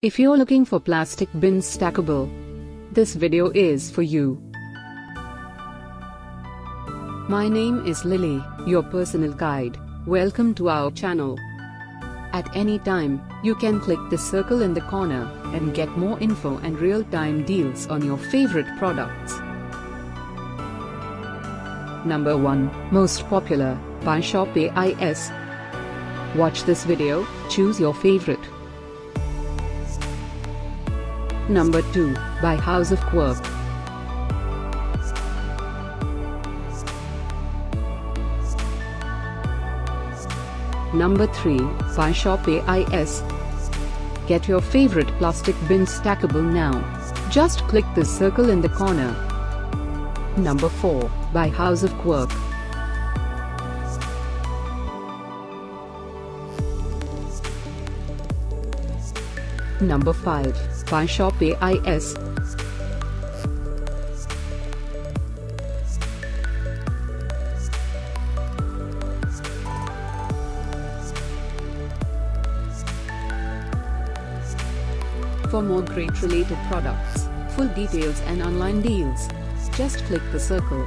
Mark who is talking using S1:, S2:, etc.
S1: If you're looking for plastic bins stackable, this video is for you. My name is Lily, your personal guide. Welcome to our channel. At any time, you can click the circle in the corner and get more info and real-time deals on your favorite products. Number 1, Most Popular, by Shop AIS. Watch this video, choose your favorite. Number 2, by House of Quirk. Number 3, by ShopAIS. Get your favorite plastic bin stackable now. Just click the circle in the corner. Number 4, by House of Quirk. Number 5, by ShopAIS. For more great related products, full details and online deals, just click the circle.